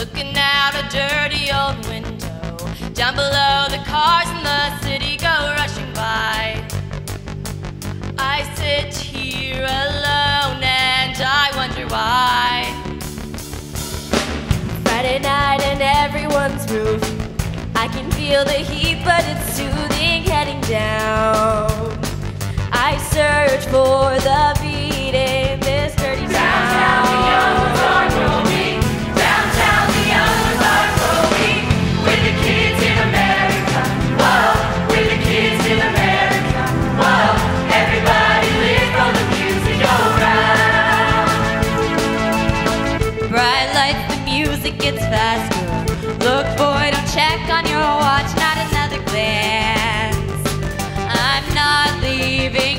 looking out a dirty old window. Down below, the cars in the city go rushing by. I sit here alone and I wonder why. Friday night and everyone's roof. I can feel the heat, but it's soothing heading down. I search for the it gets faster. Look, boy, don't check on your watch, not another glance. I'm not leaving.